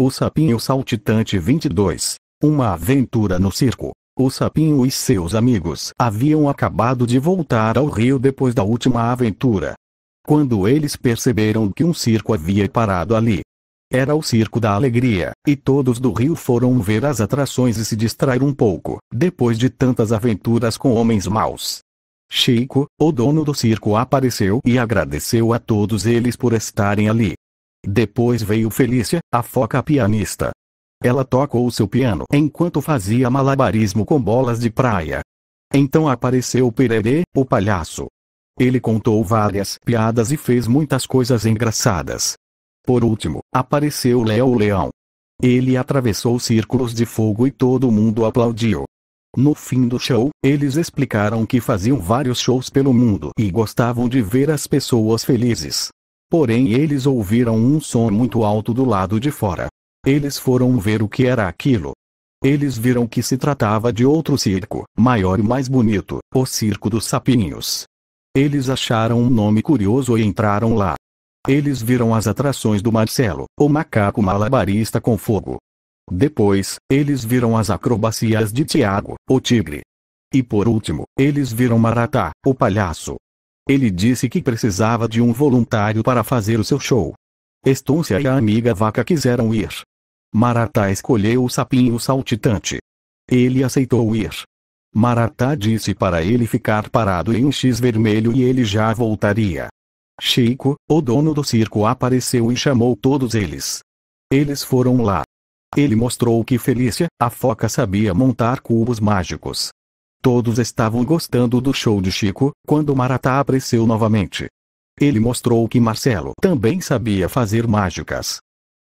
O Sapinho Saltitante 22. Uma aventura no circo. O Sapinho e seus amigos haviam acabado de voltar ao rio depois da última aventura. Quando eles perceberam que um circo havia parado ali. Era o Circo da Alegria, e todos do rio foram ver as atrações e se distrair um pouco, depois de tantas aventuras com homens maus. Chico, o dono do circo apareceu e agradeceu a todos eles por estarem ali. Depois veio Felícia, a foca pianista. Ela tocou seu piano enquanto fazia malabarismo com bolas de praia. Então apareceu Pererê, o palhaço. Ele contou várias piadas e fez muitas coisas engraçadas. Por último, apareceu Léo Leão. Ele atravessou círculos de fogo e todo mundo aplaudiu. No fim do show, eles explicaram que faziam vários shows pelo mundo e gostavam de ver as pessoas felizes. Porém, eles ouviram um som muito alto do lado de fora. Eles foram ver o que era aquilo. Eles viram que se tratava de outro circo, maior e mais bonito, o Circo dos Sapinhos. Eles acharam um nome curioso e entraram lá. Eles viram as atrações do Marcelo, o macaco malabarista com fogo. Depois, eles viram as acrobacias de Tiago, o tigre. E por último, eles viram Maratá, o palhaço. Ele disse que precisava de um voluntário para fazer o seu show. Estúncia e a amiga vaca quiseram ir. Maratá escolheu o sapinho saltitante. Ele aceitou ir. Maratá disse para ele ficar parado em um X vermelho e ele já voltaria. Chico, o dono do circo apareceu e chamou todos eles. Eles foram lá. Ele mostrou que Felícia, a foca sabia montar cubos mágicos. Todos estavam gostando do show de Chico, quando Maratá apareceu novamente. Ele mostrou que Marcelo também sabia fazer mágicas.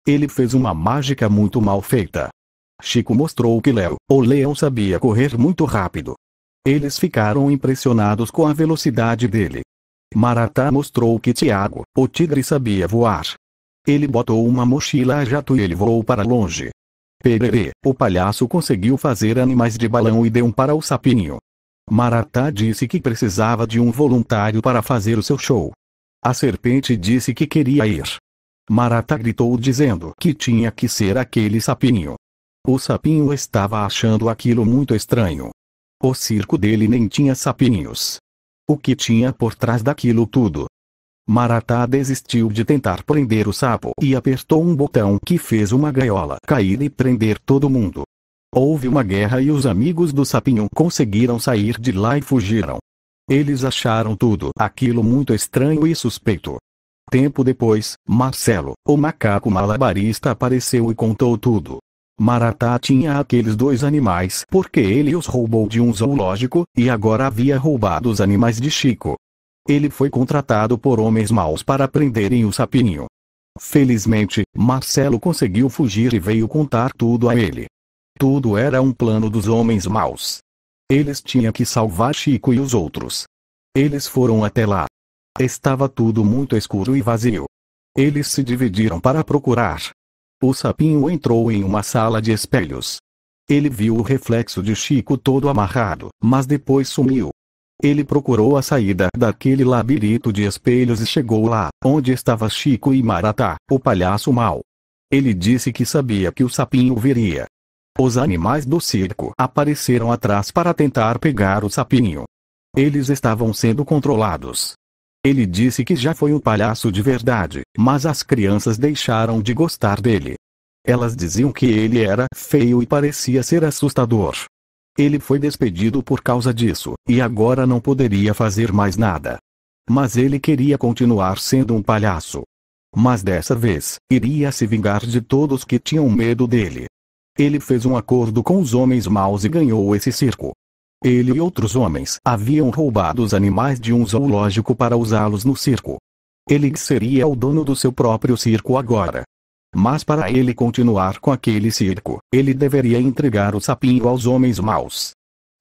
Ele fez uma mágica muito mal feita. Chico mostrou que Léo, o leão sabia correr muito rápido. Eles ficaram impressionados com a velocidade dele. Maratá mostrou que Tiago, o tigre sabia voar. Ele botou uma mochila a jato e ele voou para longe. Pererê, o palhaço conseguiu fazer animais de balão e deu um para o sapinho. Maratá disse que precisava de um voluntário para fazer o seu show. A serpente disse que queria ir. Maratá gritou dizendo que tinha que ser aquele sapinho. O sapinho estava achando aquilo muito estranho. O circo dele nem tinha sapinhos. O que tinha por trás daquilo tudo? Maratá desistiu de tentar prender o sapo e apertou um botão que fez uma gaiola cair e prender todo mundo. Houve uma guerra e os amigos do sapinho conseguiram sair de lá e fugiram. Eles acharam tudo aquilo muito estranho e suspeito. Tempo depois, Marcelo, o macaco malabarista apareceu e contou tudo. Maratá tinha aqueles dois animais porque ele os roubou de um zoológico, e agora havia roubado os animais de Chico. Ele foi contratado por homens maus para prenderem o sapinho. Felizmente, Marcelo conseguiu fugir e veio contar tudo a ele. Tudo era um plano dos homens maus. Eles tinham que salvar Chico e os outros. Eles foram até lá. Estava tudo muito escuro e vazio. Eles se dividiram para procurar. O sapinho entrou em uma sala de espelhos. Ele viu o reflexo de Chico todo amarrado, mas depois sumiu. Ele procurou a saída daquele labirinto de espelhos e chegou lá, onde estava Chico e Maratá, o palhaço mau. Ele disse que sabia que o sapinho viria. Os animais do circo apareceram atrás para tentar pegar o sapinho. Eles estavam sendo controlados. Ele disse que já foi um palhaço de verdade, mas as crianças deixaram de gostar dele. Elas diziam que ele era feio e parecia ser assustador. Ele foi despedido por causa disso, e agora não poderia fazer mais nada. Mas ele queria continuar sendo um palhaço. Mas dessa vez, iria se vingar de todos que tinham medo dele. Ele fez um acordo com os homens maus e ganhou esse circo. Ele e outros homens haviam roubado os animais de um zoológico para usá-los no circo. Ele seria o dono do seu próprio circo agora. Mas para ele continuar com aquele circo, ele deveria entregar o sapinho aos homens maus.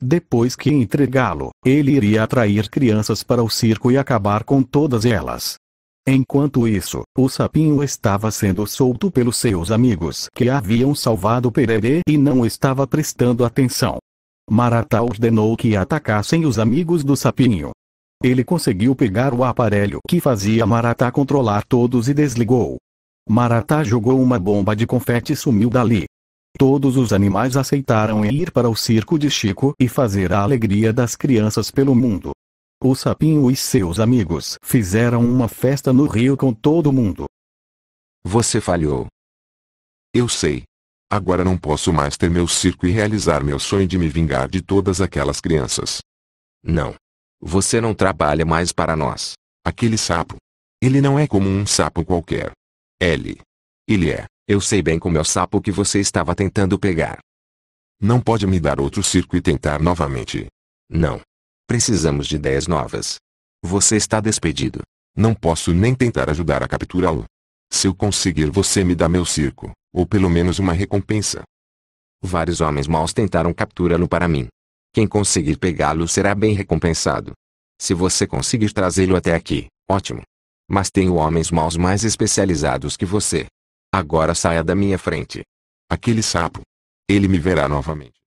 Depois que entregá-lo, ele iria atrair crianças para o circo e acabar com todas elas. Enquanto isso, o sapinho estava sendo solto pelos seus amigos que haviam salvado Pererê e não estava prestando atenção. Maratá ordenou que atacassem os amigos do sapinho. Ele conseguiu pegar o aparelho que fazia Maratá controlar todos e desligou. Maratá jogou uma bomba de confete e sumiu dali. Todos os animais aceitaram ir para o circo de Chico e fazer a alegria das crianças pelo mundo. O sapinho e seus amigos fizeram uma festa no rio com todo mundo. Você falhou. Eu sei. Agora não posso mais ter meu circo e realizar meu sonho de me vingar de todas aquelas crianças. Não. Você não trabalha mais para nós. Aquele sapo. Ele não é como um sapo qualquer. Ele. Ele é. Eu sei bem como é o sapo que você estava tentando pegar. Não pode me dar outro circo e tentar novamente. Não. Precisamos de ideias novas. Você está despedido. Não posso nem tentar ajudar a capturá-lo. Se eu conseguir você me dá meu circo, ou pelo menos uma recompensa. Vários homens maus tentaram capturá-lo para mim. Quem conseguir pegá-lo será bem recompensado. Se você conseguir trazê-lo até aqui, ótimo. Mas tenho homens maus mais especializados que você. Agora saia da minha frente. Aquele sapo. Ele me verá novamente.